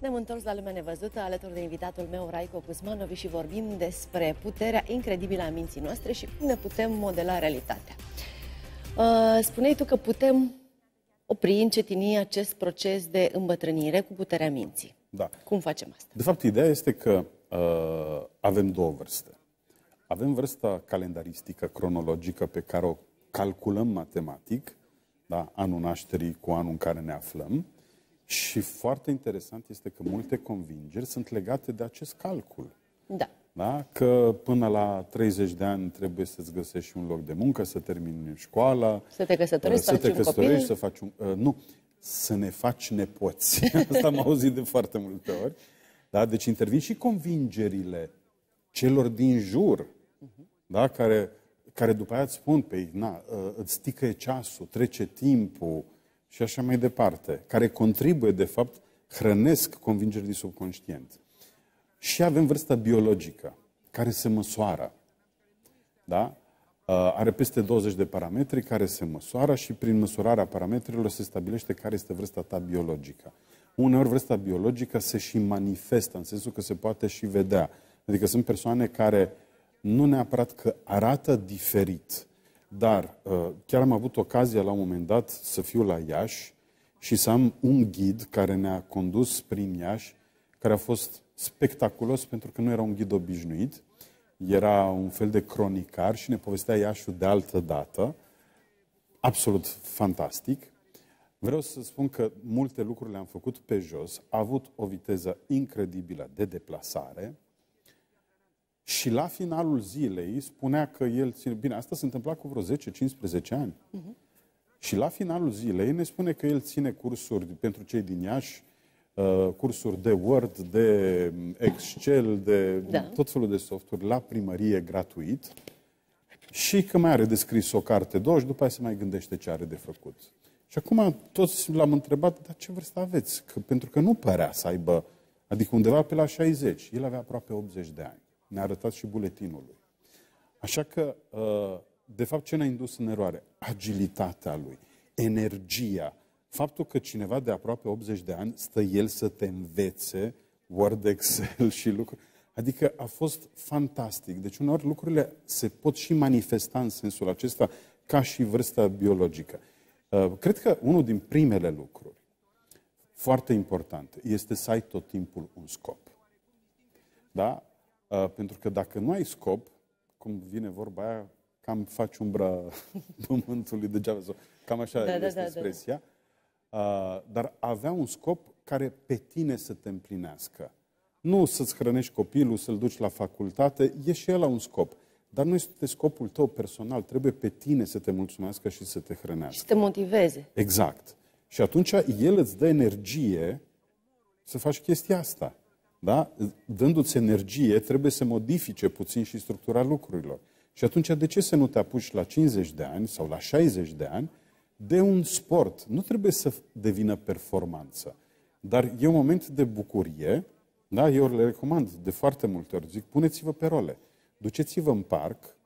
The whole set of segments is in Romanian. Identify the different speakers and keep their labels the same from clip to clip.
Speaker 1: Ne-am întors la lumea nevăzută alături de invitatul meu, Raico Cusmanovi, și vorbim despre puterea incredibilă a minții noastre și cum ne putem modela realitatea. Uh, spuneai tu că putem opri, încetini acest proces de îmbătrânire cu puterea minții.
Speaker 2: Da.
Speaker 1: Cum facem asta?
Speaker 2: De fapt, ideea este că uh, avem două vârste. Avem vârsta calendaristică, cronologică, pe care o calculăm matematic, da, anul nașterii cu anul în care ne aflăm, și foarte interesant este că multe convingeri sunt legate de acest calcul.
Speaker 1: Da.
Speaker 2: Da? Că până la 30 de ani trebuie să-ți găsești un loc de muncă, să termini școala,
Speaker 1: Să te căsătorești,
Speaker 2: să
Speaker 1: să
Speaker 2: te
Speaker 1: faci un
Speaker 2: căsătorești,
Speaker 1: copil.
Speaker 2: să faci un... Uh, nu, să ne faci nepoți. Asta am auzit de foarte multe ori. Da? Deci intervin și convingerile celor din jur, da? care, care după aia îți spun, pe na, uh, îți tică ceasul, trece timpul și așa mai departe, care contribuie, de fapt, hrănesc convingerile subconștient. Și avem vârsta biologică, care se măsoară. Da? Uh, Are peste 20 de parametri care se măsoară și prin măsurarea parametrilor se stabilește care este vârsta ta biologică. Uneori vârsta biologică se și manifestă, în sensul că se poate și vedea. Adică sunt persoane care nu neapărat că arată diferit, dar uh, chiar am avut ocazia la un moment dat să fiu la Iași și să am un ghid care ne-a condus prin Iași, care a fost spectaculos pentru că nu era un ghid obișnuit, era un fel de cronicar și ne povestea Iașiul de altă dată, absolut fantastic. Vreau să spun că multe lucruri le-am făcut pe jos, a avut o viteză incredibilă de deplasare și la finalul zilei spunea că el ține... Bine, asta se întâmpla cu vreo 10-15 ani. Și la finalul zilei ne spune că el ține cursuri pentru cei din Iași, uh, cursuri de Word, de Excel, de
Speaker 1: Da.
Speaker 2: tot felul de softuri la primărie gratuit și că mai are de scris o carte, două și după aia se mai gândește ce are de făcut. Și acum toți l-am întrebat, dar ce vârstă aveți? Că, pentru că nu părea să aibă, adică undeva pe la 60. El avea aproape 80 de ani. Ne-a arătat și buletinul lui. Așa că, uh, de fapt, ce ne-a indus în eroare? Agilitatea lui, energia, faptul că cineva de aproape 80 de ani stă el să te învețe Word, Excel și lucruri. Adică a fost fantastic. Deci uneori lucrurile se pot și manifesta în sensul acesta ca și vârsta biologică. Uh, Cred că unul din primele lucruri foarte important este să ai tot timpul un scop. Da? Uh, Pentru că dacă nu ai scop, cum vine vorba aia, cam faci umbra pământului degeaba. sau Cam așa
Speaker 1: Da, da,
Speaker 2: este
Speaker 1: da, da.
Speaker 2: expresia. Uh, Dar avea un scop care pe tine să te împlinească. Nu să-ți hrănești copilul, să-l duci la facultate, e și el la un scop. Dar nu este scopul tău personal, trebuie pe tine să te mulțumească și să te hrănească.
Speaker 1: Și să te motiveze.
Speaker 2: Exact. Și atunci el îți dă energie să faci chestia asta. Da? Dându-ți energie, trebuie să modifice puțin și structura lucrurilor. Și atunci, de ce să nu te apuci la 50 de ani sau la 60 de ani de un sport? Nu trebuie să devină performanță. Dar e un moment de bucurie, da? eu le recomand de foarte multe ori, zic, puneți-vă pe role, duceți-vă în parc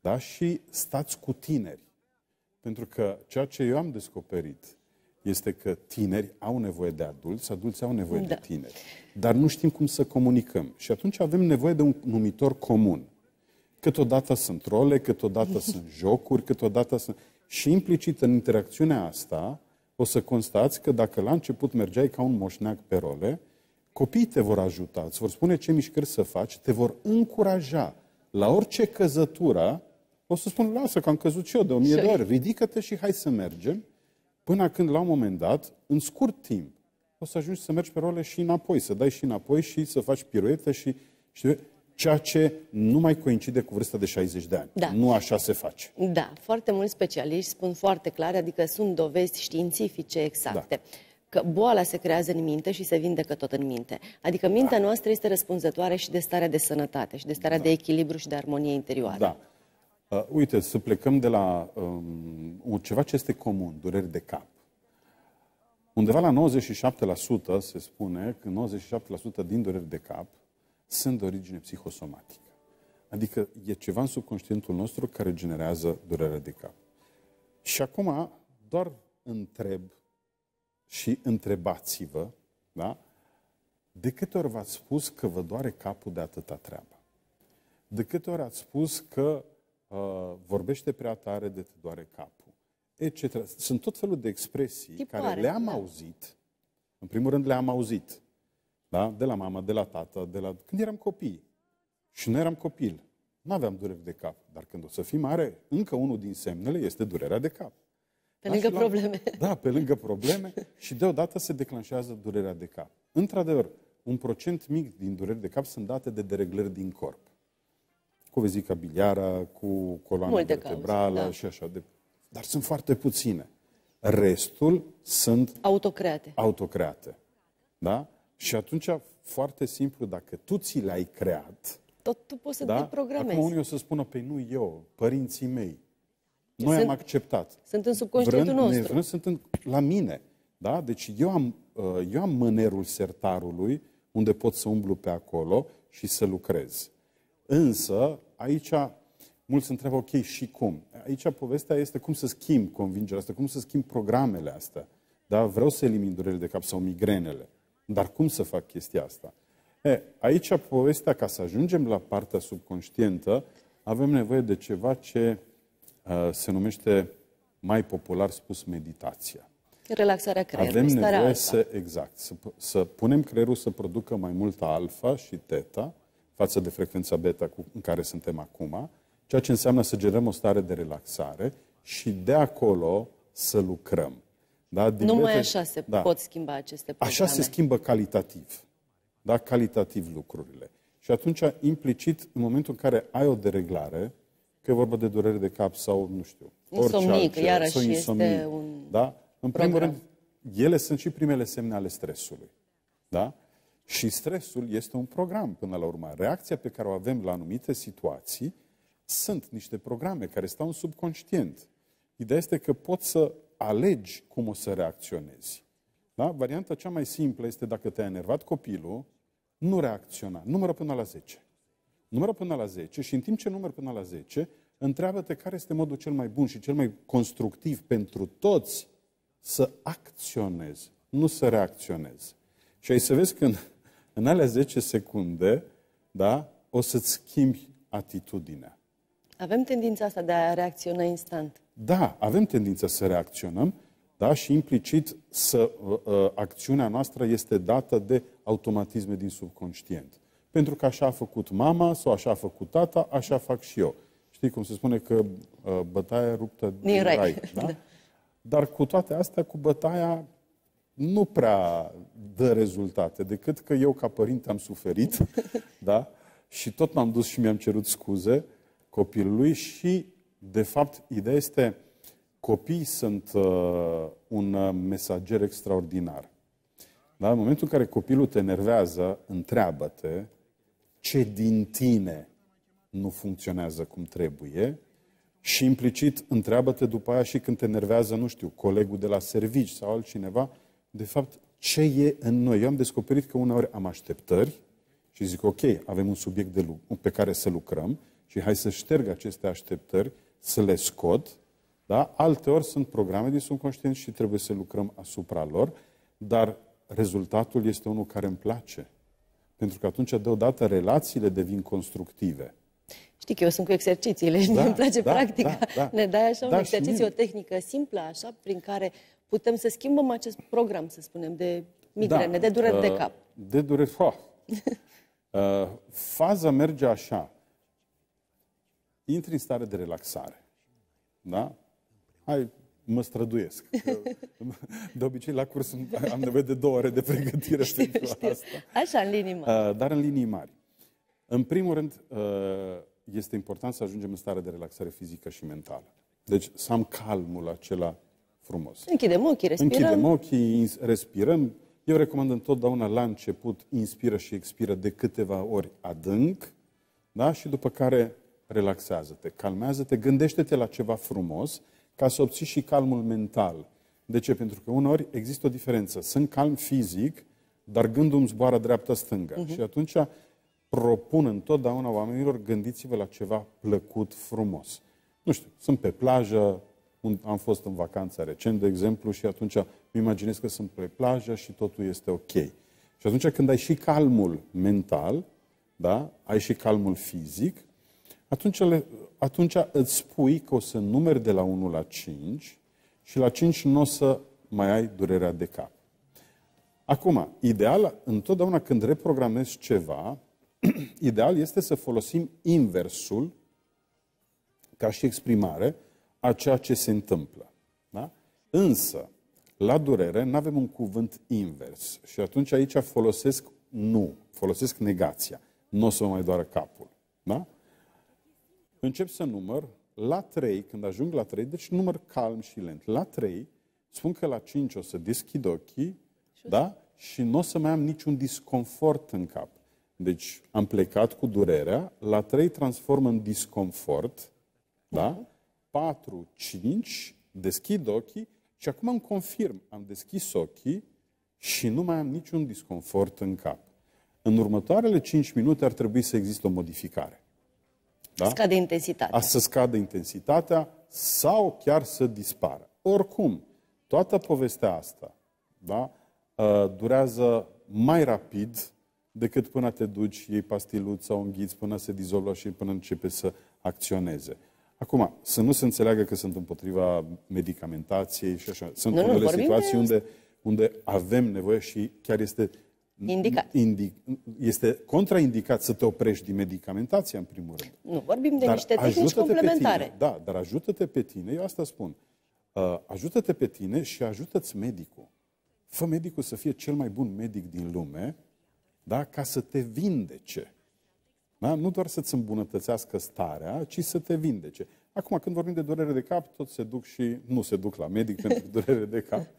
Speaker 2: da? și stați cu tineri. Pentru că ceea ce eu am descoperit este că tineri au nevoie de adulți, adulți au nevoie
Speaker 1: Da.
Speaker 2: de tineri. Dar nu știm cum să comunicăm. Și atunci avem nevoie de un numitor comun. Câteodată sunt role, câteodată sunt jocuri, câteodată sunt... Și implicit în interacțiunea asta, o să constați că dacă la început mergeai ca un moșneac pe role, copiii te vor ajuta, îți vor spune ce mișcări să faci, te vor încuraja. La orice căzătură, o să spun, lasă că am căzut și eu de o mie de ori, ridică-te și hai să mergem, până când, la un moment dat, în scurt timp, o să ajungi să mergi pe role și înapoi, să dai și înapoi și să faci piruete și, și ceea ce nu mai coincide cu vârsta de 60 de ani.
Speaker 1: Da.
Speaker 2: Nu așa se face.
Speaker 1: Da, foarte mulți specialiști spun foarte clar, adică sunt dovezi științifice exacte.
Speaker 2: Da.
Speaker 1: Că boala se creează în minte și se vindecă tot în minte. Adică mintea noastră este răspunzătoare și de starea de sănătate și de starea de echilibru și de armonie interioară.
Speaker 2: Da. Uh, uite, să plecăm de la um, ceva ce este comun, dureri de cap. Undeva la 97% se spune că 97% din dureri de cap sunt de origine psihosomatică. Adică e ceva în subconștientul nostru care generează durerea de cap. Și acum doar întreb și întrebați-vă, da? De câte ori v-ați spus că vă doare capul de atâta treabă? De câte ori ați spus că uh, vorbește prea tare de te doare capul? Etc. Sunt tot felul de expresii
Speaker 1: Tipoare,
Speaker 2: care le-am
Speaker 1: da.
Speaker 2: auzit. În primul rând le-am auzit. Da? De la mama, de la tată, de la... când eram copii. Și noi eram copil. Nu aveam dureri de cap. Dar când o să fii mare, încă unul din semnele este durerea de cap.
Speaker 1: Pe
Speaker 2: Da,
Speaker 1: lângă
Speaker 2: și la-
Speaker 1: probleme.
Speaker 2: Da, pe lângă probleme și deodată se declanșează durerea de cap. Într-adevăr, un procent mic din dureri de cap sunt date de dereglări din corp. Cu vezica biliară, cu coloana
Speaker 1: Multe
Speaker 2: vertebrală
Speaker 1: cauze, da.
Speaker 2: și așa. De... Dar sunt foarte puține. Restul sunt
Speaker 1: Autocreate.
Speaker 2: autocreate. Da? Și atunci, foarte simplu, dacă tu ți le-ai creat,
Speaker 1: Tot tu poți să
Speaker 2: da?
Speaker 1: te programezi.
Speaker 2: acum unii o să spună, pe nu eu, părinții mei. Noi
Speaker 1: Sunt-
Speaker 2: am acceptat
Speaker 1: Sunt în subconștientul nostru.
Speaker 2: nevrând, sunt în, la mine. Da? Deci eu am, uh, eu am mânerul sertarului unde pot să umblu pe acolo și să lucrez. Însă, aici, mulți se întreabă, ok, și cum? Aici povestea este cum să schimb convingerea asta, cum să schimb programele astea. Da? Vreau să elimin durerile de cap sau migrenele. Dar cum să fac chestia asta? E, aici povestea, ca să ajungem la partea subconștientă, avem nevoie de ceva ce uh, se numește mai popular spus meditația.
Speaker 1: Relaxarea creierului,
Speaker 2: Avem
Speaker 1: starea
Speaker 2: nevoie
Speaker 1: alfa.
Speaker 2: să, exact, să, p- să punem creierul să producă mai multă alfa și teta față de frecvența beta cu, în care suntem acum, ceea ce înseamnă să generăm o stare de relaxare și de acolo să lucrăm. Da? Din
Speaker 1: Numai
Speaker 2: beta-
Speaker 1: așa se
Speaker 2: da.
Speaker 1: pot schimba aceste programe.
Speaker 2: Așa se schimbă calitativ. Da? Calitativ lucrurile. Și atunci, implicit, în momentul în care ai o dereglare, că e vorba de durere de cap sau, nu știu, orice
Speaker 1: Insomnic,
Speaker 2: altceva,
Speaker 1: iarăși
Speaker 2: sau
Speaker 1: este
Speaker 2: insomnic,
Speaker 1: un
Speaker 2: da? În primul
Speaker 1: program.
Speaker 2: rând, ele sunt și primele semne ale stresului. Da? Și stresul este un program, până la urmă. Reacția pe care o avem la anumite situații sunt niște programe care stau în subconștient. Ideea este că poți să alegi cum o să reacționezi. Da? Varianta cea mai simplă este dacă te-a enervat copilul, nu reacționa. Numără până la 10. Numără până la 10 și în timp ce număr până la 10, întreabă-te care este modul cel mai bun și cel mai constructiv pentru toți să acționezi, nu să reacționezi. Și ai să vezi că în, în alea 10 secunde, da, o să-ți schimbi atitudinea.
Speaker 1: Avem tendința asta de a reacționa instant.
Speaker 2: Da, avem tendința să reacționăm, da, și implicit să uh, uh, acțiunea noastră este dată de automatisme din subconștient. Pentru că așa a făcut mama sau așa a făcut tata, așa fac și eu. Știi cum se spune că uh, bătaia ruptă din
Speaker 1: rai.
Speaker 2: rai. da? Dar cu toate astea, cu bătaia nu prea dă rezultate, decât că eu ca părinte am suferit, da? Și tot m-am dus și mi-am cerut scuze copilului și, de fapt, ideea este, copiii sunt uh, un uh, mesager extraordinar. Da? În momentul în care copilul te enervează, întreabă-te ce din tine nu funcționează cum trebuie și implicit întreabă-te după aia și când te enervează, nu știu, colegul de la servici sau altcineva, de fapt, ce e în noi. Eu am descoperit că uneori am așteptări și zic, ok, avem un subiect de lu- pe care să lucrăm și hai să șterg aceste așteptări, să le scot, da? Alteori sunt programe din subconștient și trebuie să lucrăm asupra lor, dar rezultatul este unul care îmi place. Pentru că atunci, deodată, relațiile devin constructive.
Speaker 1: Știi că eu sunt cu exercițiile și
Speaker 2: Da,
Speaker 1: mie îmi place
Speaker 2: da,
Speaker 1: practica.
Speaker 2: da, da.
Speaker 1: Ne dai așa un
Speaker 2: Da, și
Speaker 1: exercițiu,
Speaker 2: mie.
Speaker 1: o tehnică simplă, așa, prin care putem să schimbăm acest program, să spunem, de migrene, de dureri de
Speaker 2: uh,
Speaker 1: cap.
Speaker 2: De dureri. Oh. Uh, faza merge așa. Intri în stare de relaxare. Da? Hai, mă străduiesc. Că, De obicei, la curs am nevoie de două ore de pregătire pentru asta.
Speaker 1: Așa, în linii mari.
Speaker 2: Uh, dar în linii mari. În primul rând, uh, este important să ajungem în stare de relaxare fizică și mentală. Deci să am calmul acela frumos.
Speaker 1: Închidem ochii, respirăm.
Speaker 2: Închidem ochii, ins- respirăm. Eu recomand întotdeauna la început, inspiră și expiră de câteva ori adânc, da? și după care relaxează-te, calmează-te, gândește-te la ceva frumos ca să obții și calmul mental. De ce? Pentru că uneori există o diferență. Sunt calm fizic, dar gândul îmi zboară dreapta-stângă. Și atunci propun întotdeauna oamenilor, gândiți-vă la ceva plăcut, frumos. Nu știu, sunt pe plajă, un- am fost în vacanță recent, de exemplu, și atunci îmi imaginez că sunt pe plajă și totul este ok. Și atunci când ai și calmul mental, da? ai și calmul fizic, atunci, le, atunci îți spui că o să numeri de la 1 la 5 și la 5 nu o să mai ai durerea de cap. Acum, ideal, întotdeauna când reprogramezi ceva, ideal este să folosim inversul ca și exprimare a ceea ce se întâmplă. Da? Însă, la durere nu avem un cuvânt invers și atunci aici folosesc nu, folosesc negația. Nu o să mă mai doară capul. Da? Încep să număr la 3, când ajung la 3, deci număr calm și lent. La 3, spun că la 5 o să deschid ochii, da? Și nu o să mai am niciun disconfort în cap. Deci am plecat cu durerea, la 3 transform în disconfort, da? 4, 5, deschid ochii și acum îmi confirm, am deschis ochii și nu mai am niciun disconfort în cap. În următoarele 5 minute ar trebui să existe o modificare.
Speaker 1: Da? Scade intensitatea.
Speaker 2: A să scadă intensitatea sau chiar să dispară. Oricum, toată povestea asta da, ă, durează mai rapid decât până te duci, iei pastiluța, o înghiți până se dizolvă și până începe să acționeze. Acum, să nu se înțeleagă că sunt împotriva medicamentației și așa. Sunt nu, unele nu, situații de... unde, unde avem nevoie și chiar este
Speaker 1: Indicat.
Speaker 2: Indic, este contraindicat să te oprești din medicamentația, în primul rând.
Speaker 1: Nu, vorbim de dar niște tehnici complementare.
Speaker 2: Tine, da, dar ajută-te pe tine, eu asta spun. Uh, ajută-te pe tine și ajută-ți medicul. Fă medicul să fie cel mai bun medic din lume, da, ca să te vindece. Da? Nu doar să-ți îmbunătățească starea, ci să te vindece. Acum, când vorbim de durere de cap, tot se duc și nu se duc la medic pentru durere de cap.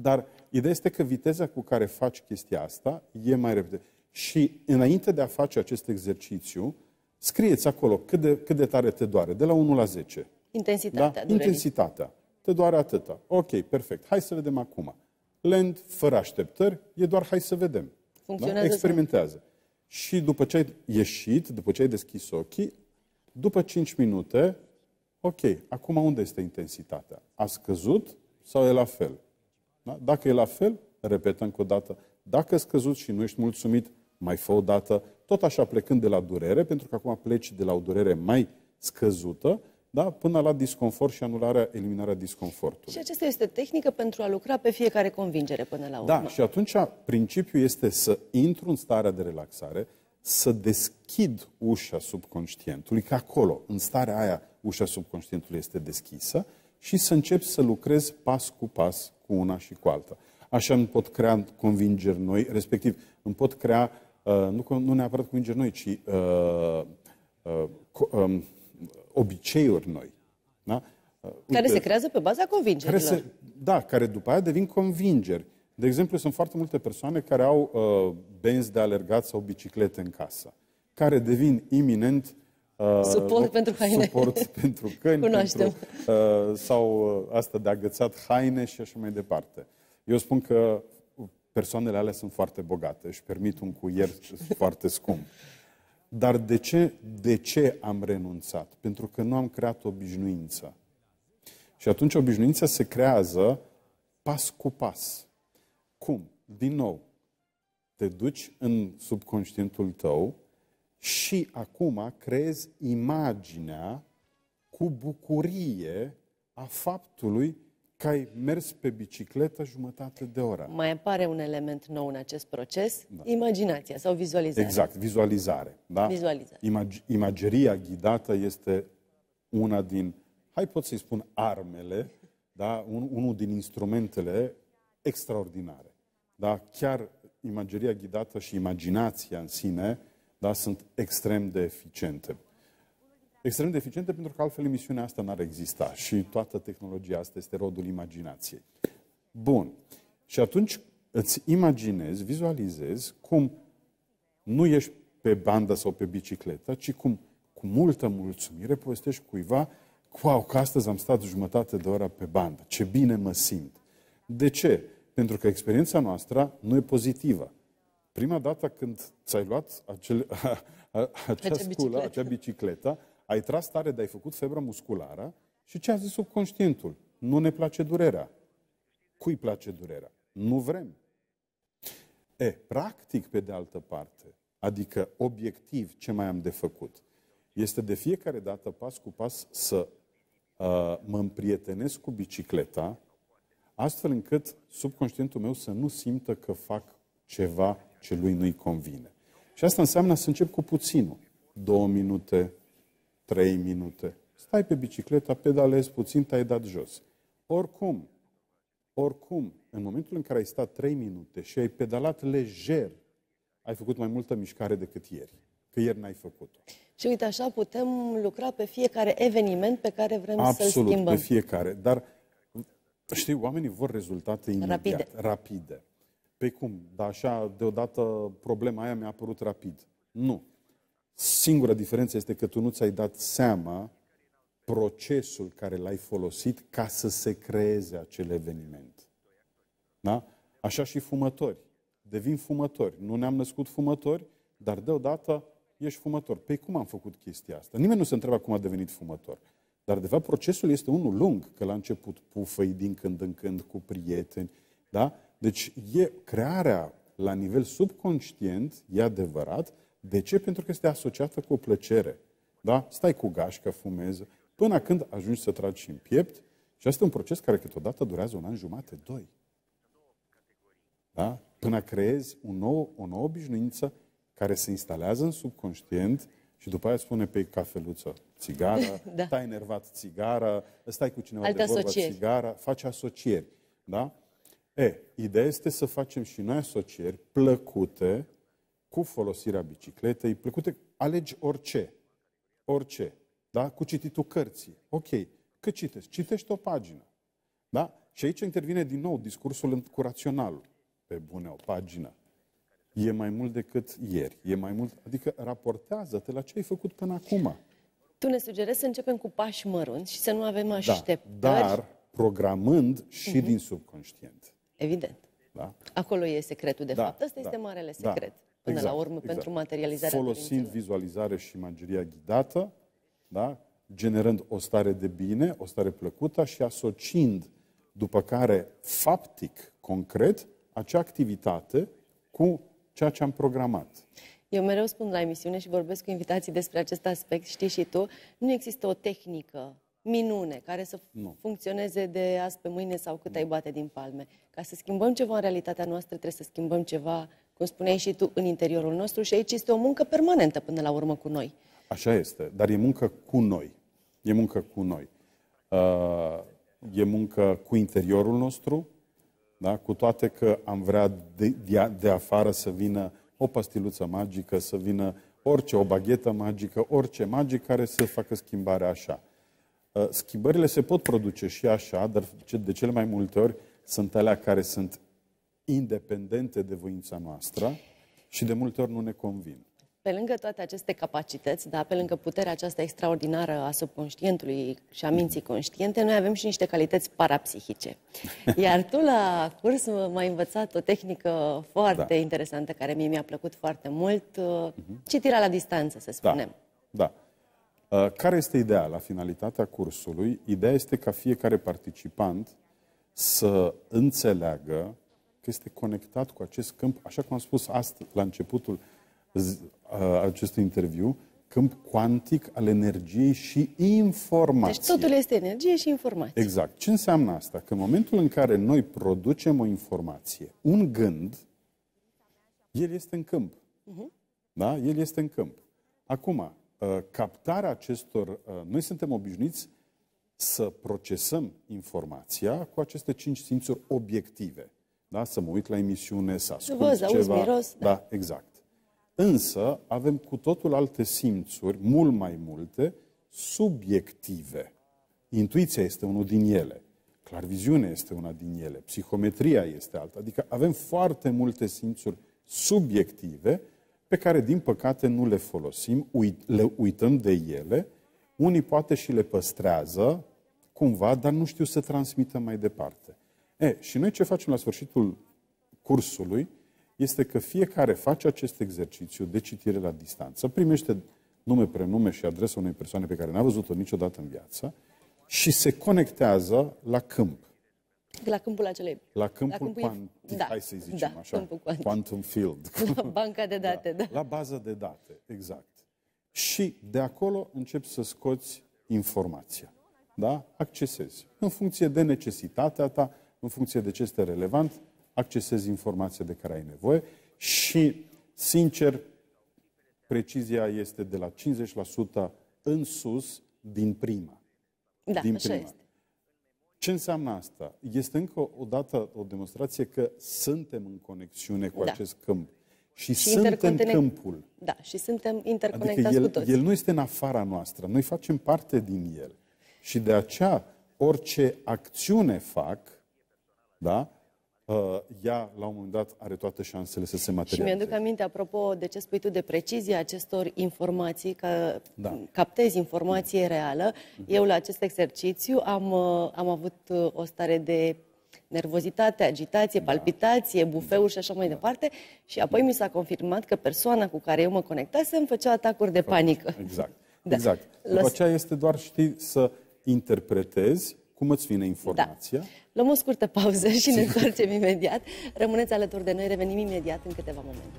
Speaker 2: Dar ideea este că viteza cu care faci chestia asta e mai repede. Și înainte de a face acest exercițiu, scrieți acolo cât de, cât de tare te doare, de la 1 la 10.
Speaker 1: Intensitatea
Speaker 2: da? Intensitatea. Te doare atâta. Ok, perfect. Hai să vedem acum. Lent, fără așteptări, e doar hai să vedem. Da?
Speaker 1: Funcționează.
Speaker 2: Da? Experimentează. Și după ce ai ieșit, după ce ai deschis ochii, după 5 minute, ok, acum unde este intensitatea? A scăzut sau e la fel? Da? Dacă e la fel, repetăm încă o dată. Dacă scăzut și nu ești mulțumit, mai fă o dată, tot așa plecând de la durere, pentru că acum pleci de la o durere mai scăzută, da? până la disconfort și anularea, eliminarea disconfortului.
Speaker 1: Și aceasta este tehnică pentru a lucra pe fiecare convingere până la
Speaker 2: da, urmă. Da, și atunci principiul este să intru în starea de relaxare, să deschid ușa subconștientului, că acolo, în starea aia, ușa subconștientului este deschisă, și să încep să lucrez pas cu pas cu una și cu alta. Așa îmi pot crea convingeri noi, respectiv îmi pot crea, uh, nu, nu neapărat convingeri noi, ci uh, uh, um, obiceiuri noi. Da?
Speaker 1: Uh, care se creează pe baza convingerilor.
Speaker 2: Care se, da, care după aia devin convingeri. De exemplu, sunt foarte multe persoane care au uh, benzi de alergat sau biciclete în casă, care devin iminent
Speaker 1: Uh, suport pentru haine.
Speaker 2: Suport pentru câini, Cunoaștem. pentru, uh, sau uh, asta de agățat haine și așa mai departe. Eu spun că persoanele alea sunt foarte bogate, își permit un cuier foarte scump. Dar de ce, de ce am renunțat? Pentru că nu am creat obișnuință. Și atunci obișnuința se creează pas cu pas. Cum? Din nou, te duci în subconștientul tău și acum creezi imaginea cu bucurie a faptului că ai mers pe bicicletă jumătate de oră.
Speaker 1: Mai apare un element nou în acest proces, da. imaginația sau vizualizarea.
Speaker 2: Exact, vizualizare. Da?
Speaker 1: Vizualizare.
Speaker 2: Imag- imageria ghidată este una din, hai pot să-i spun, armele, da? Un, unul din instrumentele extraordinare. Da? Chiar imageria ghidată și imaginația în sine da, sunt extrem de eficiente. Extrem de eficiente pentru că altfel emisiunea asta n-ar exista și toată tehnologia asta este rodul imaginației. Bun. Și atunci îți imaginezi, vizualizezi cum nu ești pe bandă sau pe bicicletă, ci cum cu multă mulțumire povestești cuiva Wow, că astăzi am stat jumătate de oră pe bandă. Ce bine mă simt. De ce? Pentru că experiența noastră nu e pozitivă. Prima dată când ți-ai luat acel, a, a, acea, sculă, acea bicicletă, ai tras tare de ai făcut febră musculară și ce a zis subconștientul? Nu ne place durerea. Cui place durerea? Nu vrem. E, practic, pe de altă parte, adică obiectiv, ce mai am de făcut? Este de fiecare dată, pas cu pas, să uh, mă împrietenesc cu bicicleta, astfel încât subconștientul meu să nu simtă că fac ceva ce lui nu-i convine. Și asta înseamnă să încep cu puținul. Două minute, trei minute. Stai pe bicicleta, pedalezi puțin, te-ai dat jos. Oricum, oricum, în momentul în care ai stat trei minute și ai pedalat lejer, ai făcut mai multă mișcare decât ieri. Că ieri n-ai făcut-o.
Speaker 1: Și uite, așa putem lucra pe fiecare eveniment pe care vrem
Speaker 2: Absolut,
Speaker 1: să-l schimbăm.
Speaker 2: pe fiecare. Dar, știi, oamenii vor rezultate imediat,
Speaker 1: Rapide.
Speaker 2: rapide. Pe cum? Dar așa, deodată, problema aia mi-a apărut rapid. Nu. Singura diferență este că tu nu ți-ai dat seama procesul care l-ai folosit ca să se creeze acel eveniment. Da? Așa și fumători. Devin fumători. Nu ne-am născut fumători, dar deodată ești fumător. Păi cum am făcut chestia asta? Nimeni nu se întreabă cum a devenit fumător. Dar, de fapt, procesul este unul lung, că la început pufăi din când în când cu prieteni. Da? Deci, e crearea la nivel subconștient, e adevărat. De ce? Pentru că este asociată cu o plăcere. Da? Stai cu gașca, fumezi, până când ajungi să tragi și în piept. Și asta e un proces care câteodată durează un an jumate, doi. Da? Până creezi un nou, o nouă obișnuință care se instalează în subconștient și după aia spune pe cafeluță țigară,
Speaker 1: Da.
Speaker 2: stai enervat țigară, stai cu cineva
Speaker 1: Alte
Speaker 2: de vorbă
Speaker 1: asocieri.
Speaker 2: țigară, faci asocieri. Da? E, ideea este să facem și noi asocieri plăcute cu folosirea bicicletei, plăcute, alegi orice, orice, da? Cu cititul cărții. Ok, cât citești? Citești o pagină. Da? Și aici intervine din nou discursul în- cu raționalul. Pe bune, o pagină. E mai mult decât ieri. E mai mult, adică raportează-te la ce ai făcut până acum.
Speaker 1: Tu ne sugerezi să începem cu pași mărunți și să nu avem
Speaker 2: Da,
Speaker 1: așteptări.
Speaker 2: dar programând și din subconștient.
Speaker 1: Evident.
Speaker 2: Da?
Speaker 1: Acolo e secretul, de
Speaker 2: Da,
Speaker 1: fapt. Ăsta
Speaker 2: da,
Speaker 1: este marele
Speaker 2: da.
Speaker 1: secret. Până
Speaker 2: Exact,
Speaker 1: la urmă,
Speaker 2: exact.
Speaker 1: pentru materializarea
Speaker 2: Folosind
Speaker 1: dorințelor.
Speaker 2: vizualizare și imageria ghidată, da? generând o stare de bine, o stare plăcută și asociind după care, faptic, concret, acea activitate cu ceea ce am programat.
Speaker 1: Eu mereu spun la emisiune și vorbesc cu invitații despre acest aspect, știi și tu, nu există o tehnică minune care să
Speaker 2: Nu.
Speaker 1: funcționeze de azi pe mâine sau cât ai bate din palme. Ca să schimbăm ceva în realitatea noastră, trebuie să schimbăm ceva, cum spuneai și tu, în interiorul nostru și aici este o muncă permanentă până la urmă cu noi.
Speaker 2: Așa este, dar e muncă cu noi. E muncă cu noi. Uh, e muncă cu interiorul nostru, da? cu toate că am vrea de, de, de afară să vină o pastiluță magică, să vină orice, o baghetă magică, orice magic care să facă schimbarea așa. Uh, Schimbările se pot produce și așa, dar ce- de cele mai multe ori sunt alea care sunt independente de voința noastră și de multe ori nu ne convin.
Speaker 1: Pe lângă toate aceste capacități, da, pe lângă puterea aceasta extraordinară a subconștientului și a minții conștiente, noi avem și niște calități parapsihice. Iar tu la curs m-ai învățat o tehnică foarte
Speaker 2: Da.
Speaker 1: interesantă, care mie mi-a plăcut foarte mult, uh, citirea la distanță, să spunem.
Speaker 2: Da. Uh, Care este ideea la finalitatea cursului? Ideea este ca fiecare participant să înțeleagă că este conectat cu acest câmp, așa cum am spus astăzi, la începutul z- uh, acestui interviu, câmp cuantic al energiei și informației.
Speaker 1: Deci totul este energie și informație.
Speaker 2: Exact. Ce înseamnă asta? Că în momentul în care noi producem o informație, un gând, el este în câmp. Da? El este în câmp. Acum, uh, captarea acestor... uh, Noi suntem obișnuiți să procesăm informația cu aceste cinci simțuri obiective. Da? Să mă uit la emisiune, să ascult
Speaker 1: văz, auzi,
Speaker 2: ceva.
Speaker 1: miros, da.
Speaker 2: da, exact. Însă avem cu totul alte simțuri, mult mai multe, subiective. Intuiția este unul din ele. Clarviziunea este una din ele. Psihometria este alta. Adică avem foarte multe simțuri subiective pe care, din păcate, nu le folosim, uit, le uităm de ele. Unii poate și le păstrează cumva, dar nu știu să transmită mai departe. E, și noi ce facem la sfârșitul cursului este că fiecare face acest exercițiu de citire la distanță, primește nume, prenume și adresa unei persoane pe care n-a văzut-o niciodată în viață și se conectează la câmp.
Speaker 1: La câmpul acelei.
Speaker 2: La câmpul, la câmpul quantic, da, hai să zicem
Speaker 1: da,
Speaker 2: așa, quantum field.
Speaker 1: La banca de date, da.
Speaker 2: da. La bază de date, exact. Și de acolo începi să scoți informația. Da? Accesezi. În funcție de necesitatea ta, în funcție de ce este relevant, accesezi informația de care ai nevoie și, sincer, precizia este de la 50% în sus din prima.
Speaker 1: Da, din așa prima. este.
Speaker 2: Ce înseamnă asta? Este încă o dată o demonstrație că suntem în conexiune cu da. acest câmp. Și, și suntem câmpul.
Speaker 1: Da, și suntem interconectați adică
Speaker 2: el,
Speaker 1: cu toți.
Speaker 2: El nu este în afara noastră, noi facem parte din el. Și de aceea, orice acțiune fac, da, uh, ea, la un moment dat, are toate șansele să se materializeze.
Speaker 1: Și mi-aduc aminte, apropo de ce spui tu, de precizie acestor informații, că da. captezi informație reală. Eu, la acest exercițiu, am, uh, am avut uh, o stare de nervozitate, agitație, da. palpitație, bufeuri și așa mai da. departe. Și apoi mi s-a confirmat că persoana cu care eu mă conectasem făcea atacuri de panică.
Speaker 2: Exact. Da. Exact. După aceea este doar, știi, să interpretezi cum îți vine informația. Da.
Speaker 1: Luăm o scurtă pauză și ne întoarcem imediat. Rămâneți alături de noi, revenim imediat în câteva momente.